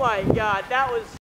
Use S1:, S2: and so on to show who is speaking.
S1: my God, that was